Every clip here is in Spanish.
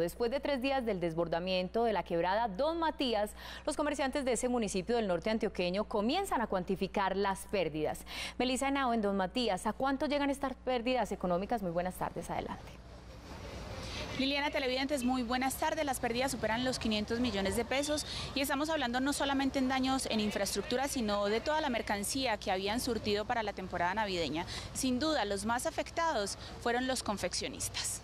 Después de tres días del desbordamiento de la quebrada Don Matías, los comerciantes de ese municipio del norte antioqueño comienzan a cuantificar las pérdidas. Melissa Henao en Don Matías, ¿a cuánto llegan estas pérdidas económicas? Muy buenas tardes, adelante. Liliana Televidentes, muy buenas tardes. Las pérdidas superan los 500 millones de pesos y estamos hablando no solamente en daños en infraestructura, sino de toda la mercancía que habían surtido para la temporada navideña. Sin duda, los más afectados fueron los confeccionistas.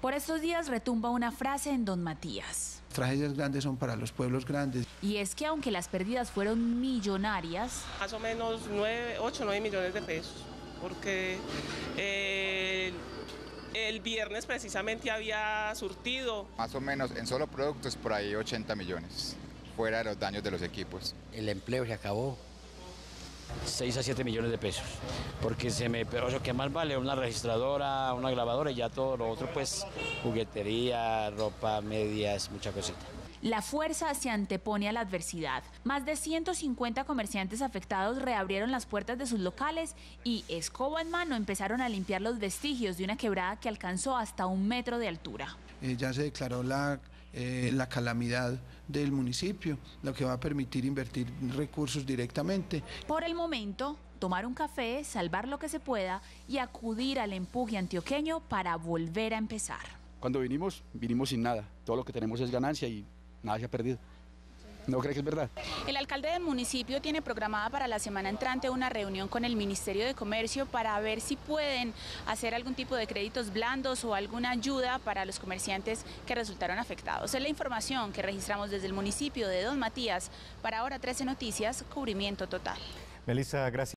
Por estos días retumba una frase en Don Matías. Tragedias grandes son para los pueblos grandes. Y es que aunque las pérdidas fueron millonarias... Más o menos 9, 8 9 millones de pesos, porque eh, el viernes precisamente había surtido. Más o menos en solo productos por ahí 80 millones, fuera de los daños de los equipos. El empleo se acabó, 6 a 7 millones de pesos. Porque se me, pero eso que más vale, una registradora, una grabadora y ya todo lo otro, pues juguetería, ropa, medias, mucha cosita. La fuerza se antepone a la adversidad. Más de 150 comerciantes afectados reabrieron las puertas de sus locales y, escoba en mano, empezaron a limpiar los vestigios de una quebrada que alcanzó hasta un metro de altura. Eh, ya se declaró la, eh, la calamidad del municipio, lo que va a permitir invertir recursos directamente. Por el momento, tomar un café, salvar lo que se pueda y acudir al empuje antioqueño para volver a empezar. Cuando vinimos, vinimos sin nada. Todo lo que tenemos es ganancia y nada se ha perdido. ¿No cree que es verdad? El alcalde del municipio tiene programada para la semana entrante una reunión con el Ministerio de Comercio para ver si pueden hacer algún tipo de créditos blandos o alguna ayuda para los comerciantes que resultaron afectados. Es la información que registramos desde el municipio de Don Matías. Para ahora 13 Noticias, cubrimiento total. Melissa, gracias.